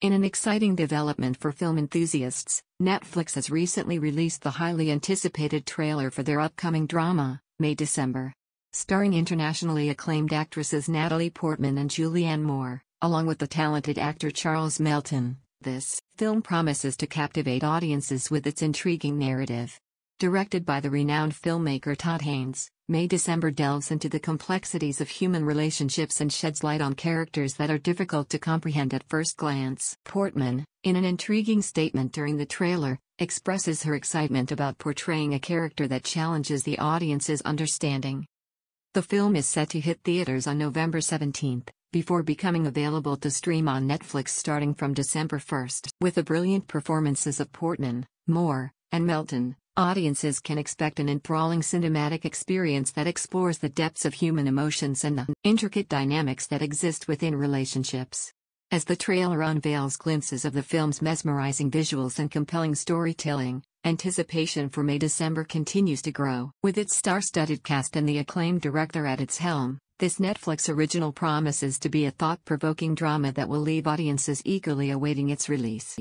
In an exciting development for film enthusiasts, Netflix has recently released the highly anticipated trailer for their upcoming drama, May December. Starring internationally acclaimed actresses Natalie Portman and Julianne Moore, along with the talented actor Charles Melton, this film promises to captivate audiences with its intriguing narrative. Directed by the renowned filmmaker Todd Haynes, May December delves into the complexities of human relationships and sheds light on characters that are difficult to comprehend at first glance. Portman, in an intriguing statement during the trailer, expresses her excitement about portraying a character that challenges the audience's understanding. The film is set to hit theaters on November 17, before becoming available to stream on Netflix starting from December 1. With the brilliant performances of Portman, Moore, and Melton, Audiences can expect an enthralling cinematic experience that explores the depths of human emotions and the intricate dynamics that exist within relationships. As the trailer unveils glimpses of the film's mesmerizing visuals and compelling storytelling, anticipation for May December continues to grow. With its star studded cast and the acclaimed director at its helm, this Netflix original promises to be a thought provoking drama that will leave audiences eagerly awaiting its release.